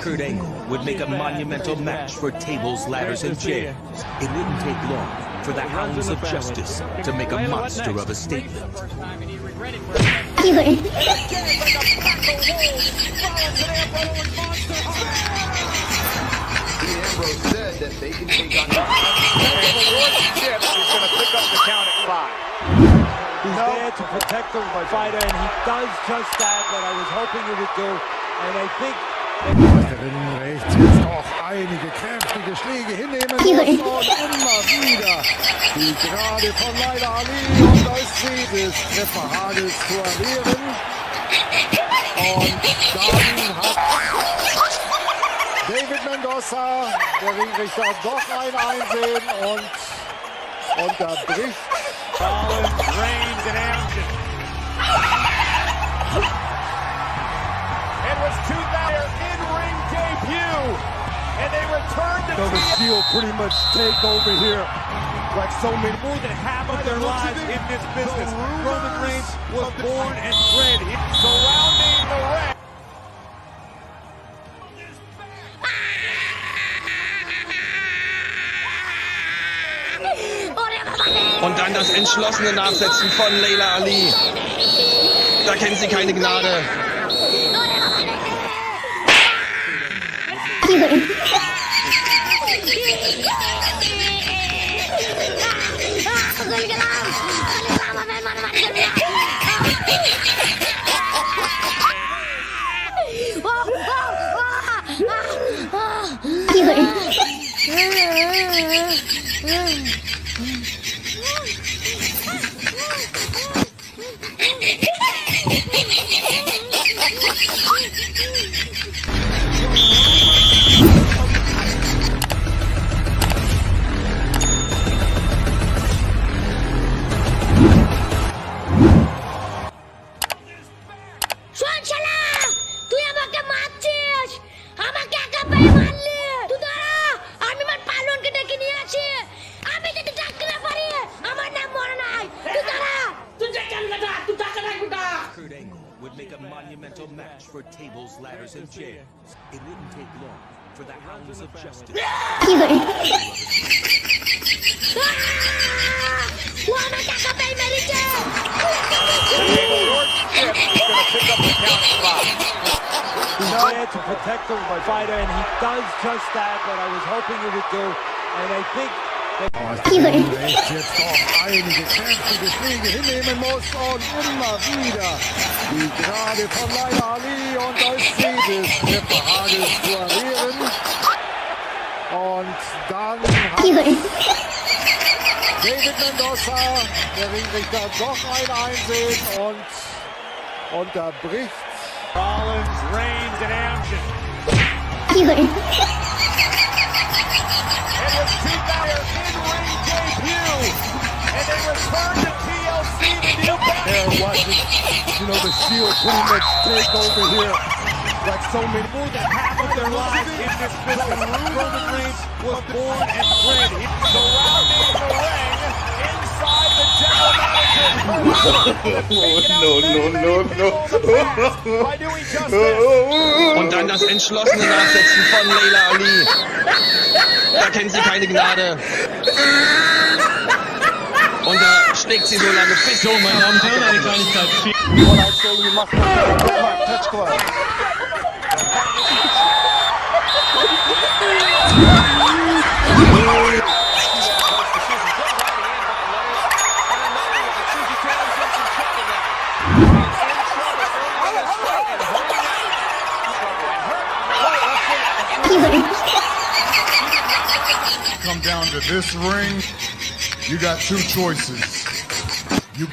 Kurt Angle would make a monumental match for tables, ladders, and chairs. It wouldn't take long for the Hounds of Justice to make a monster of a statement. 有人。Like a pack of wolves, Rollins and Ambrose monster Dean Ambrose said that they can take on him. Chip is going to pick up the count at five. He's there to protect the fighter, and he does just that, what I was hoping he would do. And I think Drinnen rechts jetzt auch einige kräftige Schläge hinnehmen und immer wieder die Gerade von Leila Ali und da ist sie des Trefferhagels zu erwehren. Und dann hat David Mendoza, der Ringrichter, doch ein Einsehen und unterbricht 2000 in-ring debut, and they returned to So the Steel pretty much take over here. Like so many more than half of their lives in this business. Roman Reigns was born and bred in surrounding the ring. Und dann das entschlossene Nachsetzen von Leila Ali. Da kennt sie keine Gnade. Mm-hmm. match for tables, ladders, and chairs. It wouldn't take long for the hounds of justice. to protect him by fighter, and he does just that, what I was hoping he would do. And I think jetzt auch einige kräftige Schläge hinnehmen muss und immer wieder die Gerade von Leila Ali und da ist sie des Trefferhagels zu erwehren. Und dann hat。David Mendoza, der Ringrichter, doch ein Einsehen und unterbricht Rollins, Reigns, and Ambrose. Much take over here. Like so many More than half of their lives in this business. Roman Reigns was born and bred in surrounding the ring inside the general. Und dann das entschlossene Nachsetzen von Leila Ali. Da kennt sie keine Gnade. Und da schlägt sie so lange bis so, meine Damen und Herren, eine Kleinigkeit. What I say you must not get my touch club. Come down to this ring, you got two choices. You